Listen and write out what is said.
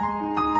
Música